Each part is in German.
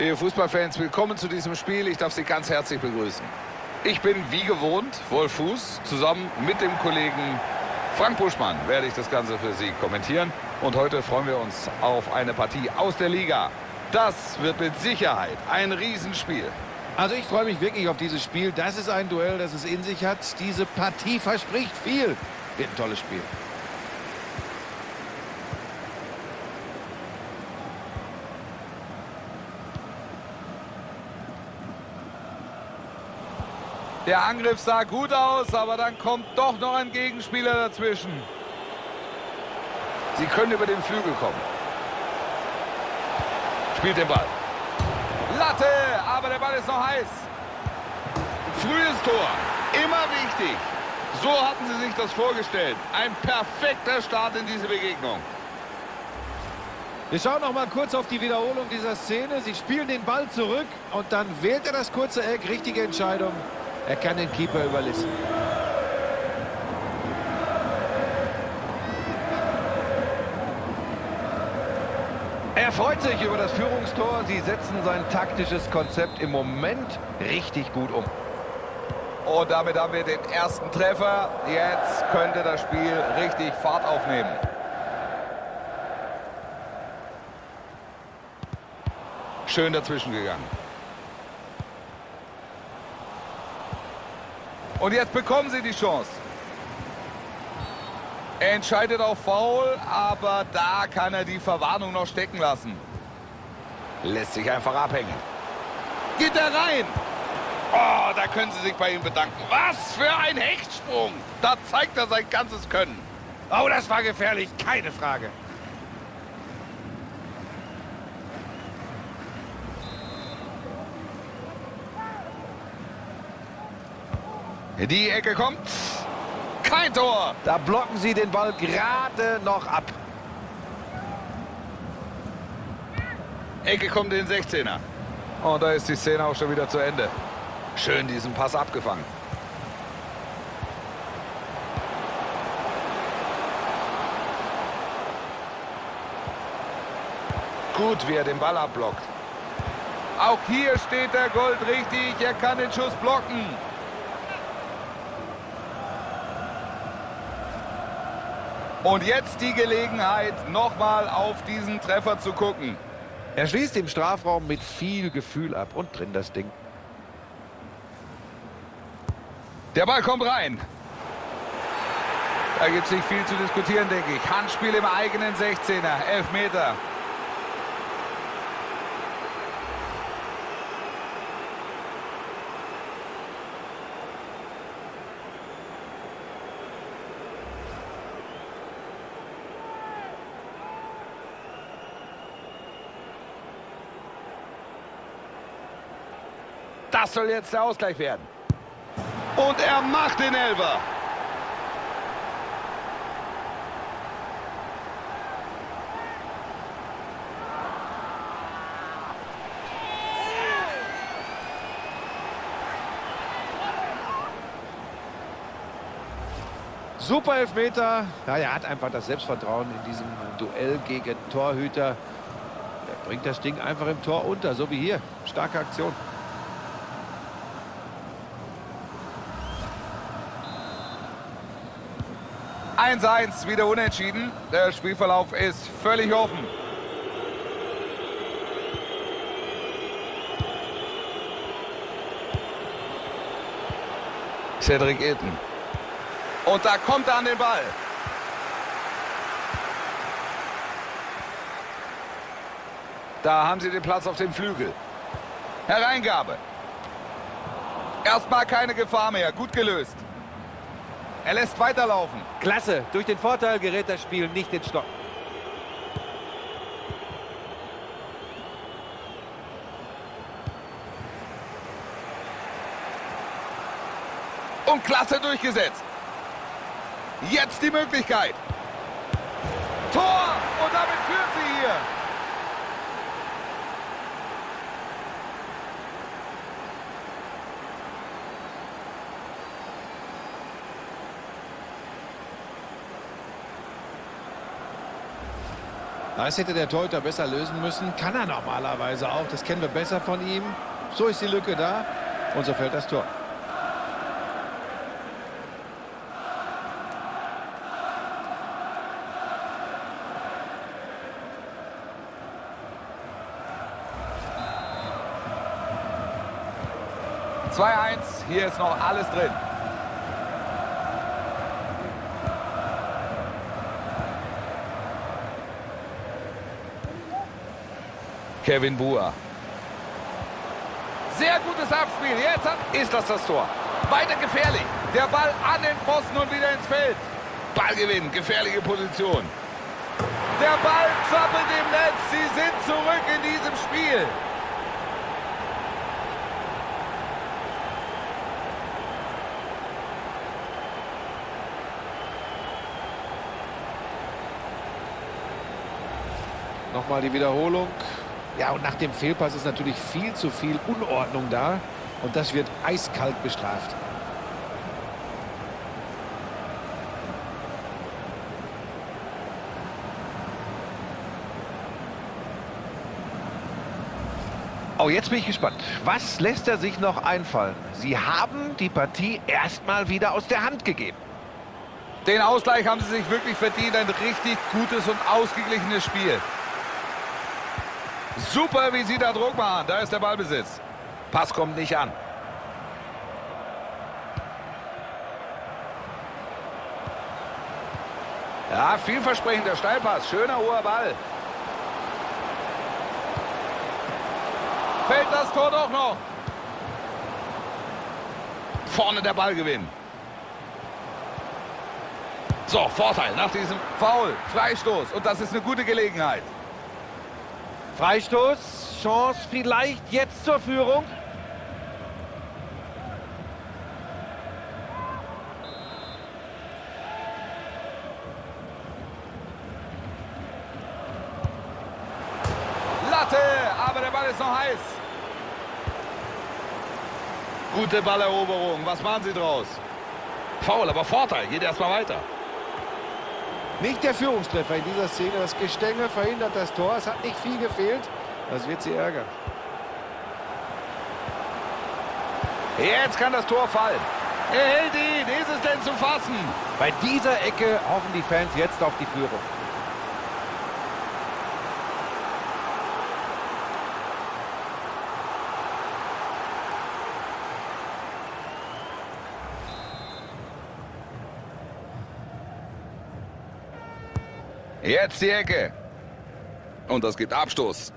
Liebe Fußballfans, willkommen zu diesem Spiel. Ich darf Sie ganz herzlich begrüßen. Ich bin wie gewohnt Wolf Fuß. Zusammen mit dem Kollegen Frank Buschmann werde ich das Ganze für Sie kommentieren. Und heute freuen wir uns auf eine Partie aus der Liga. Das wird mit Sicherheit ein Riesenspiel. Also ich freue mich wirklich auf dieses Spiel. Das ist ein Duell, das es in sich hat. Diese Partie verspricht viel. Wird ein tolles Spiel. Der Angriff sah gut aus, aber dann kommt doch noch ein Gegenspieler dazwischen. Sie können über den Flügel kommen. Spielt den Ball. Latte, aber der Ball ist noch heiß. Frühes Tor, immer wichtig. So hatten sie sich das vorgestellt. Ein perfekter Start in diese Begegnung. Wir schauen noch mal kurz auf die Wiederholung dieser Szene. Sie spielen den Ball zurück und dann wählt er das kurze Eck. Richtige Entscheidung. Er kann den Keeper überlisten. Er freut sich über das Führungstor. Sie setzen sein taktisches Konzept im Moment richtig gut um. Und damit haben wir den ersten Treffer. Jetzt könnte das Spiel richtig Fahrt aufnehmen. Schön dazwischen gegangen. Und jetzt bekommen sie die Chance. Er entscheidet auf Foul, aber da kann er die Verwarnung noch stecken lassen. Lässt sich einfach abhängen. Geht er rein? Oh, da können Sie sich bei ihm bedanken. Was für ein Hechtsprung. Da zeigt er sein ganzes Können. Oh, das war gefährlich, keine Frage. Die Ecke kommt. Kein Tor. Da blocken sie den Ball gerade noch ab. Ecke kommt in den 16er. Und da ist die Szene auch schon wieder zu Ende. Schön diesen Pass abgefangen. Gut, wie er den Ball abblockt. Auch hier steht der Gold richtig. Er kann den Schuss blocken. Und jetzt die Gelegenheit, nochmal auf diesen Treffer zu gucken. Er schließt im Strafraum mit viel Gefühl ab und drin das Ding. Der Ball kommt rein. Da gibt es nicht viel zu diskutieren, denke ich. Handspiel im eigenen 16er. Elf Meter. Das soll jetzt der Ausgleich werden. Und er macht den Elber. Super Elfmeter. Ja, er hat einfach das Selbstvertrauen in diesem Duell gegen Torhüter. Er bringt das Ding einfach im Tor unter, so wie hier. Starke Aktion. Eins 1 wieder unentschieden. Der Spielverlauf ist völlig offen. Cedric Ilton. Und da kommt er an den Ball. Da haben sie den Platz auf dem Flügel. Hereingabe. Erstmal keine Gefahr mehr. Gut gelöst. Er lässt weiterlaufen. Klasse. Durch den Vorteil gerät das Spiel nicht ins Stocken. Und klasse durchgesetzt. Jetzt die Möglichkeit. Tor! Und damit führt sie hier. Das hätte der Torhüter besser lösen müssen. Kann er normalerweise auch. Das kennen wir besser von ihm. So ist die Lücke da. Und so fällt das Tor. Zwei eins, hier ist noch alles drin. Kevin Buer. Sehr gutes Abspiel. Jetzt hat, ist das das Tor. Weiter gefährlich. Der Ball an den Pfosten und wieder ins Feld. Ballgewinn, gefährliche Position. Der Ball zappelt im Netz. Sie sind zurück in diesem Spiel. Nochmal die Wiederholung. Ja, und nach dem Fehlpass ist natürlich viel zu viel Unordnung da. Und das wird eiskalt bestraft. Oh, jetzt bin ich gespannt. Was lässt er sich noch einfallen? Sie haben die Partie erstmal wieder aus der Hand gegeben. Den Ausgleich haben sie sich wirklich verdient. Ein richtig gutes und ausgeglichenes Spiel. Super, wie sie da Druck machen. Da ist der Ballbesitz. Pass kommt nicht an. Ja, vielversprechender Steilpass. Schöner hoher Ball. Fällt das Tor doch noch. Vorne der Ballgewinn. So, Vorteil nach diesem Foul. Freistoß. Und das ist eine gute Gelegenheit. Freistoß, Chance vielleicht jetzt zur Führung. Latte, aber der Ball ist noch heiß. Gute Balleroberung, was machen sie draus? Foul, aber Vorteil, geht erstmal weiter. Nicht der Führungstreffer in dieser Szene. Das Gestänge verhindert das Tor. Es hat nicht viel gefehlt. Das wird sie ärgern. Jetzt kann das Tor fallen. Er hält ihn. Ist es denn zu fassen? Bei dieser Ecke hoffen die Fans jetzt auf die Führung. Jetzt die Ecke. Und das gibt Abstoß.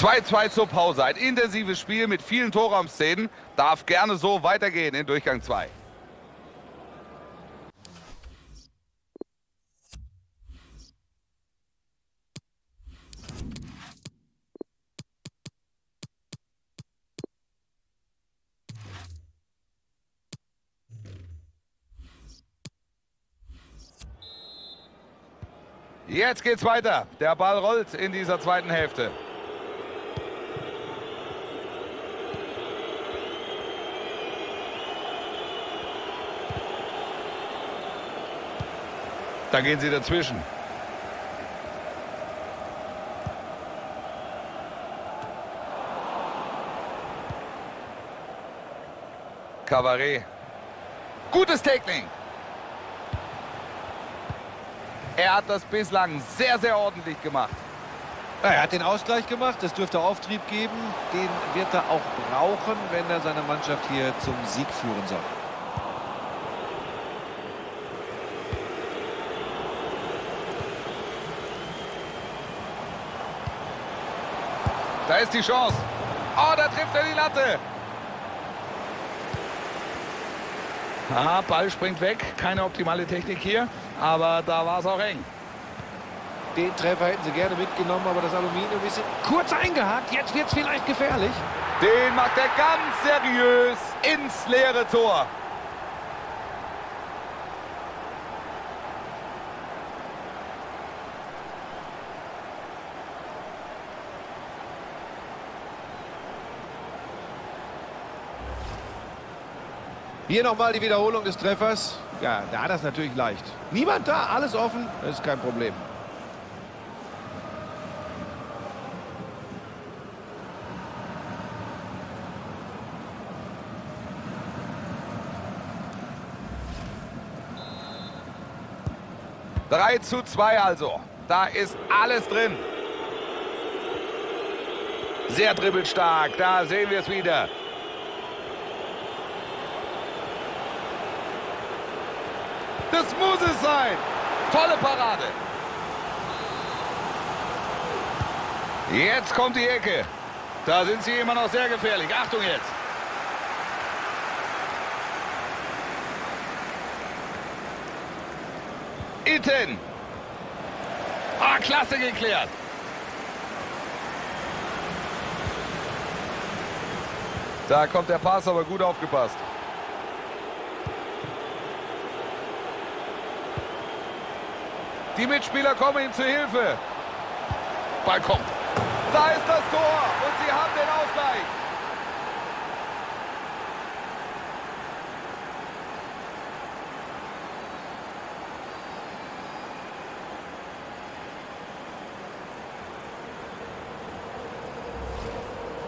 Zwei, zwei zur Pause. Ein intensives Spiel mit vielen Torraumszenen. Darf gerne so weitergehen in Durchgang 2. Jetzt geht's weiter. Der Ball rollt in dieser zweiten Hälfte. Da gehen sie dazwischen. Cabaret. Gutes Tackling. Er hat das bislang sehr, sehr ordentlich gemacht. Er hat den Ausgleich gemacht, das dürfte Auftrieb geben. Den wird er auch brauchen, wenn er seine Mannschaft hier zum Sieg führen soll. Da ist die Chance. Oh, da trifft er die Latte. Aha, Ball springt weg. Keine optimale Technik hier, aber da war es auch eng. Den Treffer hätten sie gerne mitgenommen, aber das Aluminium ist kurz eingehakt. Jetzt wird es vielleicht gefährlich. Den macht er ganz seriös ins leere Tor. Hier nochmal die Wiederholung des Treffers. Ja, da hat das natürlich leicht. Niemand da, alles offen, das ist kein Problem. Drei zu zwei also. Da ist alles drin. Sehr dribbelstark. Da sehen wir es wieder. Das muss es sein. Tolle Parade. Jetzt kommt die Ecke. Da sind sie immer noch sehr gefährlich. Achtung jetzt. Itten. Ah, klasse geklärt. Da kommt der Pass, aber gut aufgepasst. Die Mitspieler kommen ihm zu Hilfe. Ball kommt. Da ist das Tor und sie haben den Ausgleich.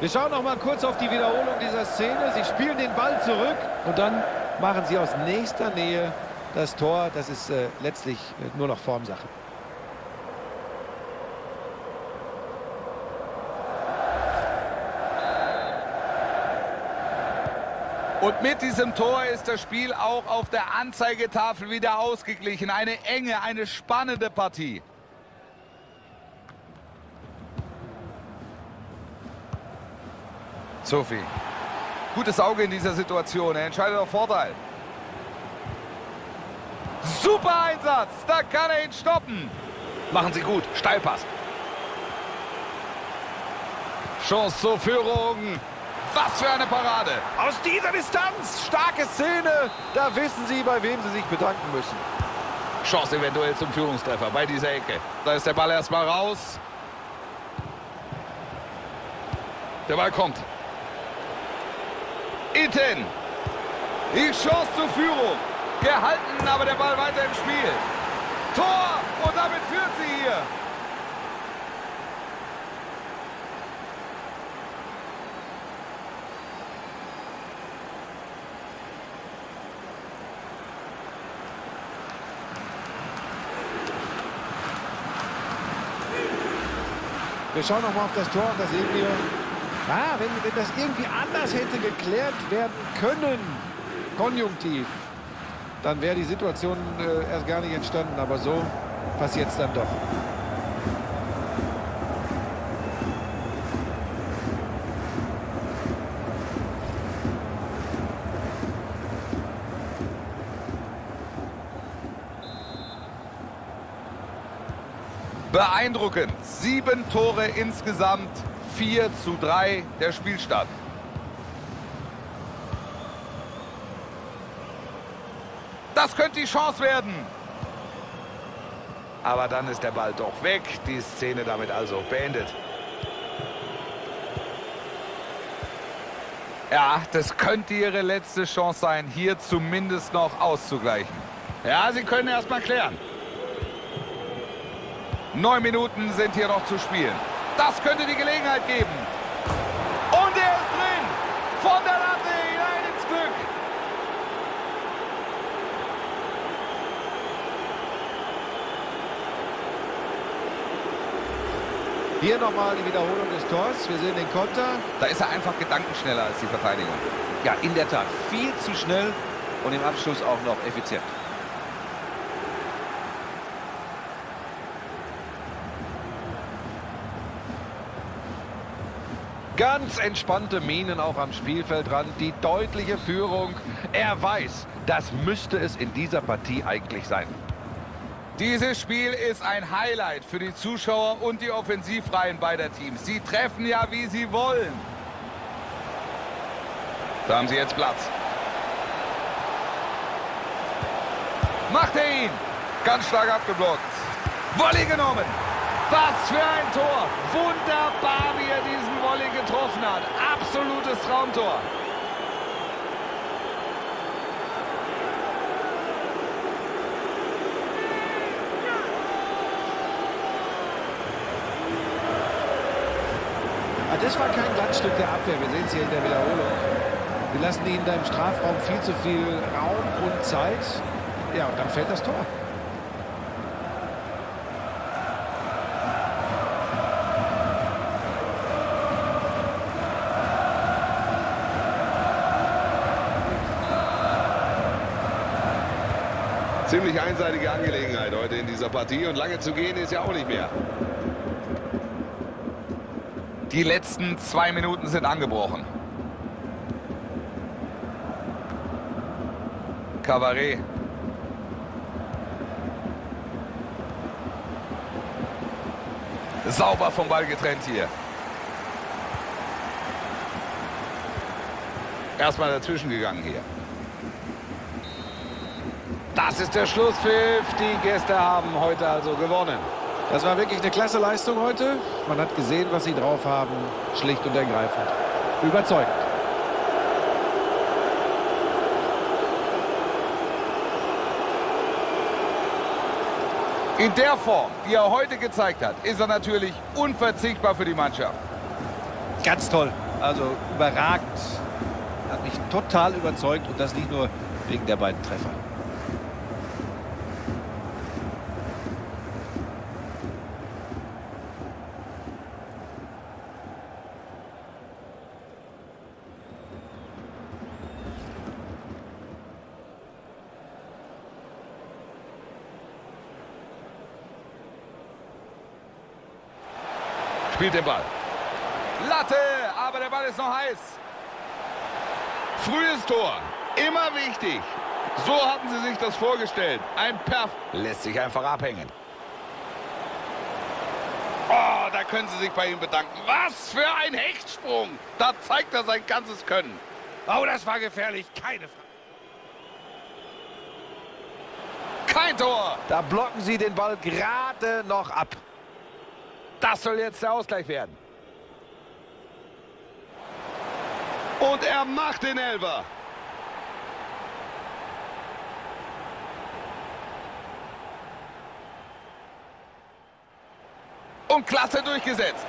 Wir schauen noch mal kurz auf die Wiederholung dieser Szene. Sie spielen den Ball zurück und dann machen sie aus nächster Nähe das Tor. Das ist äh, letztlich äh, nur noch Formsache. Und mit diesem Tor ist das Spiel auch auf der Anzeigetafel wieder ausgeglichen. Eine enge, eine spannende Partie. Sophie. Gutes Auge in dieser Situation. Er entscheidet auf Vorteil. Super Einsatz. Da kann er ihn stoppen. Machen Sie gut. Steilpass. Chance zur Führung. Was für eine Parade. Aus dieser Distanz, starke Szene. Da wissen sie, bei wem sie sich bedanken müssen. Chance eventuell zum Führungstreffer bei dieser Ecke. Da ist der Ball erstmal raus. Der Ball kommt. Itten. Die Chance zur Führung. Gehalten, aber der Ball weiter im Spiel. Tor! Und damit führt sie hier. Wir schauen noch mal auf das Tor da sehen wir, ah, wenn, wenn das irgendwie anders hätte geklärt werden können, konjunktiv, dann wäre die Situation äh, erst gar nicht entstanden. Aber so passiert es dann doch. Beeindruckend. Sieben Tore insgesamt. 4 zu 3 der Spielstand. Das könnte die Chance werden. Aber dann ist der Ball doch weg. Die Szene damit also beendet. Ja, das könnte ihre letzte Chance sein, hier zumindest noch auszugleichen. Ja, sie können erst mal klären. Neun Minuten sind hier noch zu spielen. Das könnte die Gelegenheit geben. Und er ist drin. Von der Latte hinein ins Glück. Hier nochmal die Wiederholung des Tors. Wir sehen den Konter. Da ist er einfach gedankenschneller als die Verteidigung. Ja, in der Tat. Viel zu schnell und im Abschluss auch noch effizient. Ganz entspannte Minen auch am Spielfeldrand. Die deutliche Führung. Er weiß, das müsste es in dieser Partie eigentlich sein. Dieses Spiel ist ein Highlight für die Zuschauer und die Offensivreihen beider Teams. Sie treffen ja, wie sie wollen. Da haben sie jetzt Platz. Macht er ihn. Ganz stark abgeblockt. Volley genommen. Was für ein Tor. Wunderbar, wie er diesen Volley getroffen hat. Absolutes Traumtor. Das war kein Glanzstück der Abwehr. Wir sehen es hier in der Wiederholung. Wir lassen ihnen da im Strafraum viel zu viel Raum und Zeit. Ja, und dann fällt das Tor. Ziemlich einseitige Angelegenheit heute in dieser Partie und lange zu gehen ist ja auch nicht mehr. Die letzten zwei Minuten sind angebrochen. Cabaret. Sauber vom Ball getrennt hier. Erstmal dazwischen gegangen hier. Das ist der Schlusspfiff. Die Gäste haben heute also gewonnen. Das war wirklich eine klasse Leistung heute. Man hat gesehen, was sie drauf haben. Schlicht und ergreifend. Überzeugend. In der Form, die er heute gezeigt hat, ist er natürlich unverzichtbar für die Mannschaft. Ganz toll. Also überragend. Hat mich total überzeugt und das nicht nur wegen der beiden Treffer. Spielt den Ball. Latte, aber der Ball ist noch heiß. Frühes Tor, immer wichtig. So hatten sie sich das vorgestellt. Ein Perf lässt sich einfach abhängen. Oh, da können sie sich bei ihm bedanken. Was für ein Hechtsprung. Da zeigt er sein ganzes Können. Oh, das war gefährlich. Keine Frage. Kein Tor. Da blocken sie den Ball gerade noch ab. Das soll jetzt der Ausgleich werden. Und er macht den Elber. Und klasse durchgesetzt.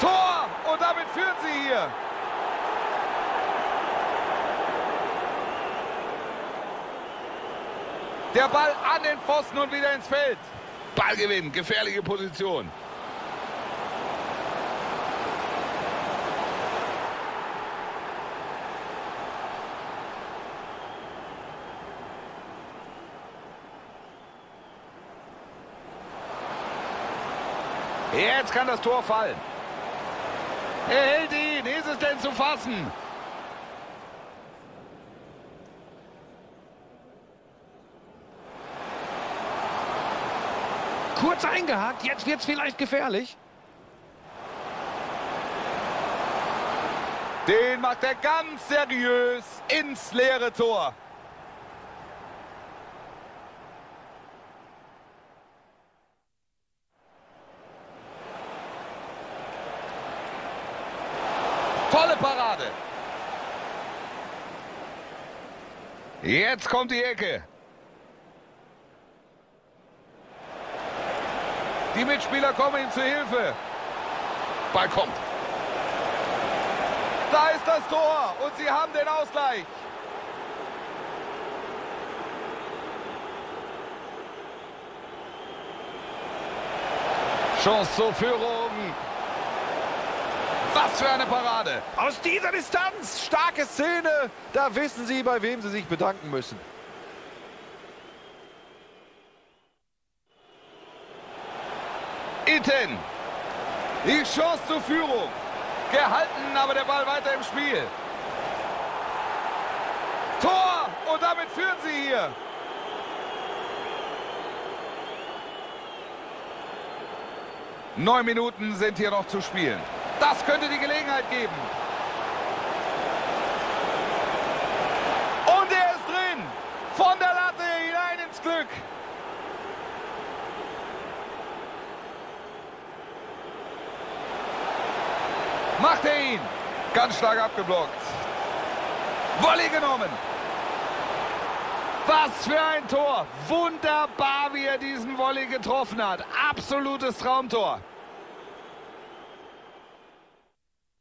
Tor! Und damit führt sie hier. Der Ball an den Pfosten und wieder ins Feld. Ballgewinn, gefährliche Position. Jetzt kann das Tor fallen. Er hält ihn. Ist es denn zu fassen? Kurz eingehakt. Jetzt wird es vielleicht gefährlich. Den macht er ganz seriös ins leere Tor. Tolle Parade. Jetzt kommt die Ecke. Die Mitspieler kommen ihm zu Hilfe. Ball kommt. Da ist das Tor und sie haben den Ausgleich. Chance zur Führung. Was für eine Parade. Aus dieser Distanz, starke Szene. Da wissen sie, bei wem sie sich bedanken müssen. Itten. Die Chance zur Führung. Gehalten, aber der Ball weiter im Spiel. Tor! Und damit führen sie hier. Neun Minuten sind hier noch zu spielen. Das könnte die Gelegenheit geben. Und er ist drin. Von der Latte hinein ins Glück. Macht er ihn. Ganz stark abgeblockt. Volley genommen. Was für ein Tor. Wunderbar, wie er diesen Volley getroffen hat. Absolutes Traumtor.